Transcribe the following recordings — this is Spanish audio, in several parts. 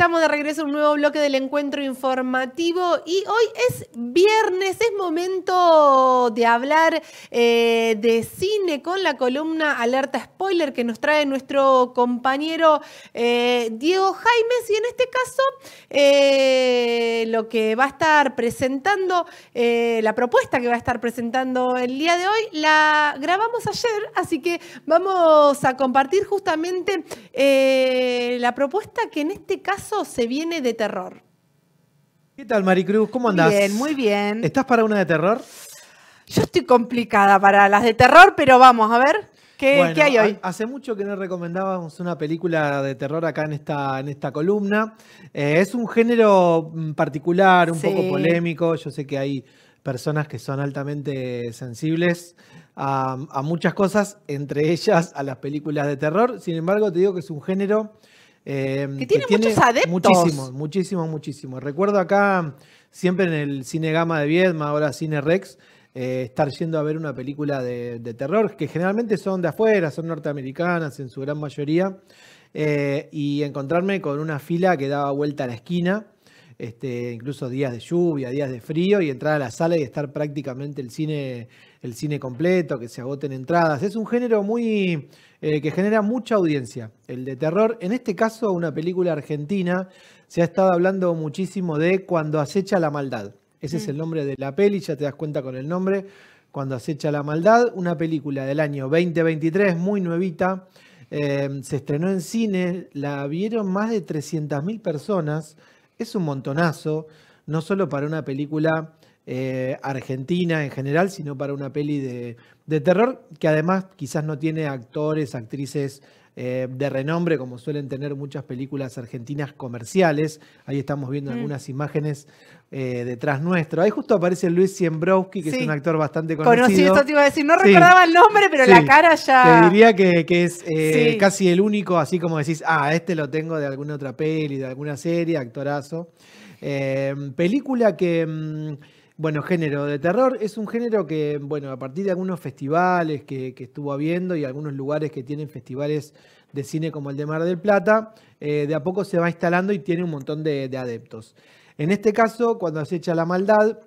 Estamos de regreso a un nuevo bloque del encuentro informativo y hoy es viernes, es momento de hablar eh, de cine con la columna Alerta Spoiler que nos trae nuestro compañero eh, Diego Jaimes y en este caso eh, lo que va a estar presentando, la propuesta que va a estar presentando el día de hoy, la grabamos ayer, así que vamos a compartir justamente la propuesta que en este caso se viene de terror. ¿Qué tal, Maricruz? ¿Cómo andás? Bien, muy bien. ¿Estás para una de terror? Yo estoy complicada para las de terror, pero vamos a ver. ¿Qué, hay hoy? Hace mucho que no recomendábamos una película de terror acá en esta, en esta columna. Eh, es un género mm, particular, un poco polémico. Yo sé que hay personas que son altamente sensibles a, a, muchas cosas, entre ellas a las películas de terror. Sin embargo, te digo que es un género Em, que tiene, muchos adeptos. Muchísimo, muchísimo, muchísimo. Recuerdo acá, siempre en el Cine Gama de Viedma, ahora Cine Rex, eh, estar yendo a ver una película de, terror, que generalmente son de afuera, son norteamericanas en su gran mayoría, eh, y encontrarme con una fila que daba vuelta a la esquina. Este, incluso días de lluvia, días de frío, y entrar a la sala y estar prácticamente el cine, el cine completo, que se agoten entradas. Es un género muy eh, que genera mucha audiencia, el de terror. En este caso, una película argentina, se ha estado hablando muchísimo de Cuando acecha la maldad. Ese es el nombre de la peli, ya te das cuenta con el nombre. Cuando acecha la maldad, una película del año 2023, muy nuevita. Eh, se estrenó en cine, la vieron más de 300.000 personas es un montonazo, no solo para una película eh, argentina en general, sino para una peli de, de, terror que además quizás no tiene actores, actrices eh, de renombre como suelen tener muchas películas argentinas comerciales. Ahí estamos viendo mm. algunas imágenes eh, detrás nuestro. Ahí justo aparece Luis Siembrowski, que es un actor bastante conocido. Conocido, esto te iba a decir, no recordaba el nombre, pero la cara ya... Te diría que, es casi el único, así como decís, ah, este lo tengo de alguna otra peli, de alguna serie, actorazo. película que... Mm, bueno, género de terror es un género que, bueno, a partir de algunos festivales que, estuvo habiendo y algunos lugares que tienen festivales de cine como el de Mar del Plata, eh, de a poco se va instalando y tiene un montón de, adeptos. En este caso, cuando acecha la maldad,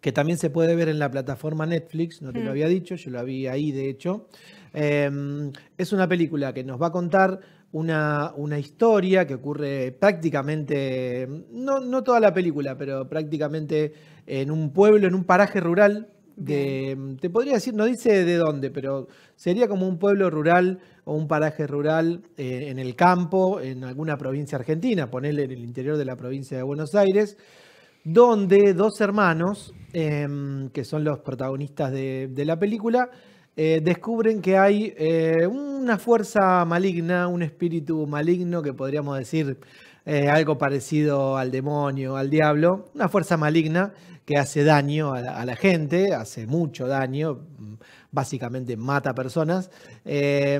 que también se puede ver en la plataforma Netflix, no te lo mm. había dicho, yo lo vi ahí de hecho, em, es una película que nos va a contar una, una, historia que ocurre prácticamente, no, no toda la película, pero prácticamente en un pueblo, en un paraje rural. De, te podría decir, no dice de dónde, pero sería como un pueblo rural o un paraje rural eh, en el campo, en alguna provincia argentina, ponerle en el interior de la provincia de Buenos Aires, donde dos hermanos, em, que son los protagonistas de, la película, eh, descubren que hay eh, una fuerza maligna, un espíritu maligno que podríamos decir algo parecido al demonio, al diablo, una fuerza maligna que hace daño a la, gente, hace mucho daño, básicamente mata personas, eh,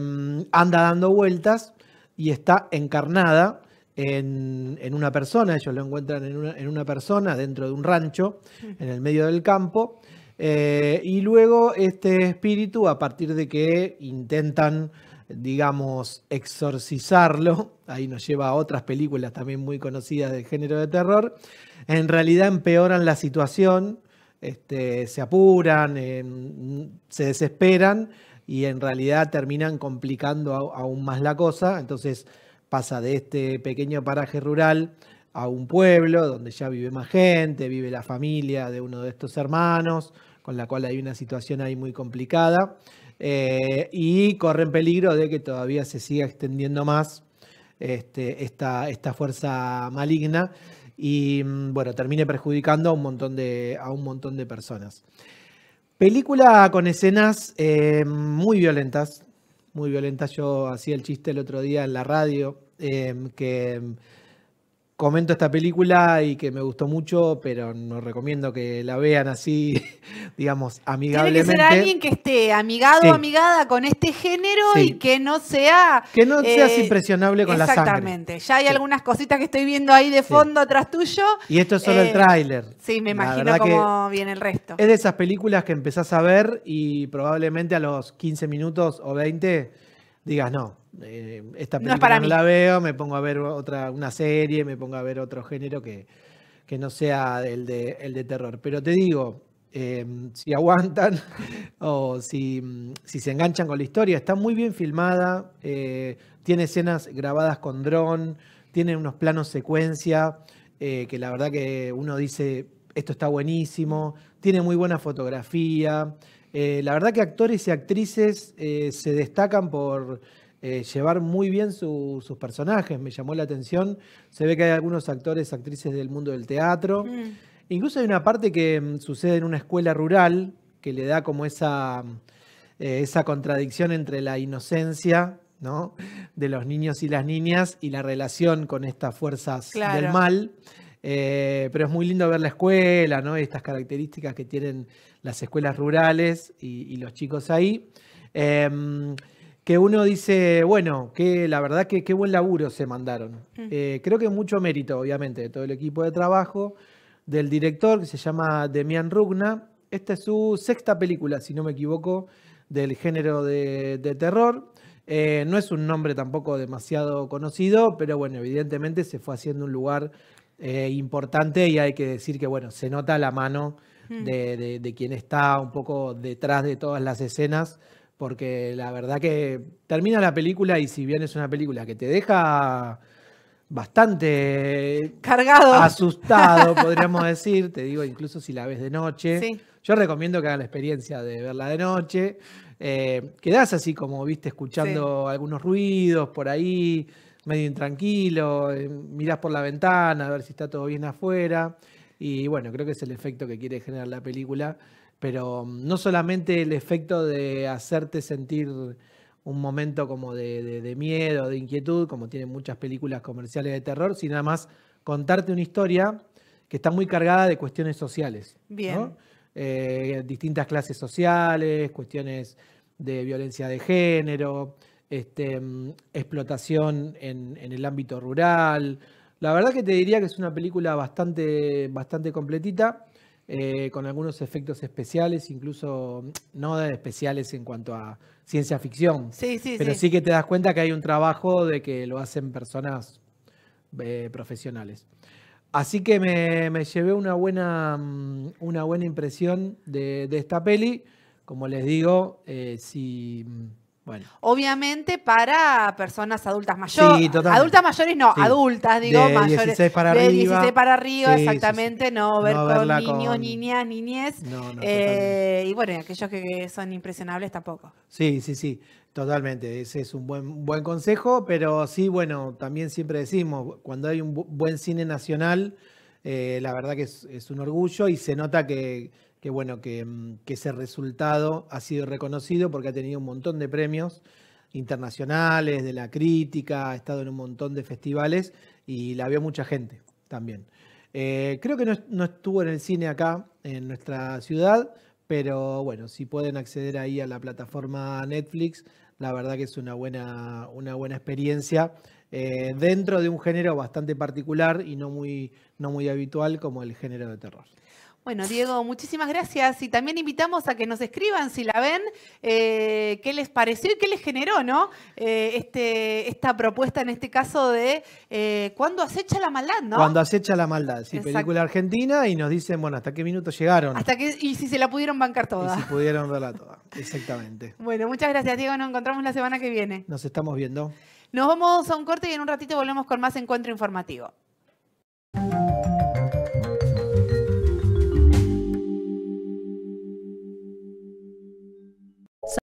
anda dando vueltas y está encarnada en, una persona, ellos lo encuentran en una, persona dentro de un rancho, en el medio del campo, eh, y luego este espíritu, a partir de que intentan, digamos, exorcizarlo, ahí nos lleva a otras películas también muy conocidas del género de terror, en realidad empeoran la situación, este, se apuran, se desesperan y en realidad terminan complicando aún más la cosa. Entonces pasa de este pequeño paraje rural a un pueblo donde ya vive más gente, vive la familia de uno de estos hermanos, con la cual hay una situación ahí muy complicada. Eh, y corren peligro de que todavía se siga extendiendo más este, esta, esta fuerza maligna y mm, bueno, termine perjudicando a un montón de, a un montón de personas. Película con escenas eh, muy violentas, muy violentas. Yo hacía el chiste el otro día en la radio, eh, que comento esta película y que me gustó mucho, pero no recomiendo que la vean así, digamos, amigablemente. Tiene que ser alguien que esté amigado o amigada con este género y que no sea... Que no seas eh, impresionable con la sangre. Exactamente. Ya hay algunas cositas que estoy viendo ahí de fondo atrás tuyo. Y esto es solo el eh, tráiler. Sí, me imagino cómo viene el resto. Es de esas películas que empezás a ver y probablemente a los 15 minutos o 20 digas, no, eh, esta película no, la veo, me pongo a ver otra, una serie, me pongo a ver otro género que, que no sea el de, el de terror. Pero te digo, em, si aguantan o si, si, se enganchan con la historia, está muy bien filmada, eh, tiene escenas grabadas con dron, tiene unos planos secuencia, eh, que la verdad que uno dice, esto está buenísimo, tiene muy buena fotografía. La verdad que actores y actrices se destacan por eh, llevar muy bien sus personajes, me llamó la atención. Se ve que hay algunos actores, actrices del mundo del teatro. Mm. Incluso hay una parte que mm, sucede en una escuela rural que le da como esa, eh, esa contradicción entre la inocencia ¿no? de los niños y las niñas y la relación con estas fuerzas del mal. Eh, pero es muy lindo ver la escuela, ¿no? Estas características que tienen las escuelas rurales y, y los chicos ahí. Em, que uno dice, bueno, que la verdad que qué buen laburo se mandaron. Mm. Eh, creo que mucho mérito, obviamente, de todo el equipo de trabajo, del director que se llama Demian Rugna. Esta es su sexta película, si no me equivoco, del género de, terror. Eh, no es un nombre tampoco demasiado conocido, pero bueno, evidentemente se fue haciendo un lugar eh, importante y hay que decir que, bueno, se nota la mano mm. de, de quien está un poco detrás de todas las escenas porque la verdad que termina la película y si bien es una película que te deja bastante cargado, asustado, podríamos decir, te digo, incluso si la ves de noche. Yo recomiendo que hagan la experiencia de verla de noche. Eh, quedás así como, viste, escuchando algunos ruidos por ahí, medio intranquilo, eh, mirás por la ventana a ver si está todo bien afuera. Y bueno, creo que es el efecto que quiere generar la película pero mm, no solamente el efecto de hacerte sentir un momento como de, miedo, de inquietud, como tienen muchas películas comerciales de terror, sino además contarte una historia que está muy cargada de cuestiones sociales. Bien. Eh, distintas clases sociales, cuestiones de violencia de género, este, explotación en, en, el ámbito rural. La verdad que te diría que es una película bastante, bastante completita. Eh, con algunos efectos especiales, incluso no de especiales en cuanto a ciencia ficción. Sí, sí, pero sí. que te das cuenta que hay un trabajo de que lo hacen personas eh, profesionales. Así que me, llevé una buena, mm, una buena impresión de, esta peli. Como les digo, eh, si bueno. Obviamente para personas adultas mayores. Sí, adultas mayores no, adultas, digo, de mayores. 16 para de arriba. 16 para arriba, exactamente, no ver con niños, niñas, niñez. eh, y bueno, aquellos que son impresionables tampoco. Sí, sí, sí, totalmente. Ese es un buen, buen consejo, pero sí, bueno, también siempre decimos, cuando hay un buen cine nacional, eh, la verdad que es un orgullo y se nota que que bueno, mm, que, ese resultado ha sido reconocido porque ha tenido un montón de premios internacionales, de la crítica, ha estado en un montón de festivales y la vio mucha gente también. Eh, creo que no, estuvo en el cine acá, en nuestra ciudad, pero bueno, si pueden acceder ahí a la plataforma Netflix, la verdad que es una buena, una buena experiencia eh, dentro de un género bastante particular y no muy, no muy habitual como el género de terror. Bueno, Diego, muchísimas gracias. Y también invitamos a que nos escriban, si la ven, eh, qué les pareció y qué les generó, ¿no? Eh, este, esta propuesta, en este caso, de eh, cuándo acecha la maldad, ¿no? Cuando acecha la maldad, sí, película argentina, y nos dicen, bueno, ¿hasta qué minuto llegaron? Hasta que, y si se la pudieron bancar toda. Y si pudieron verla toda, exactamente. bueno, muchas gracias, Diego. Nos encontramos la semana que viene. Nos estamos viendo. Nos vamos a un corte y en un ratito volvemos con más encuentro informativo.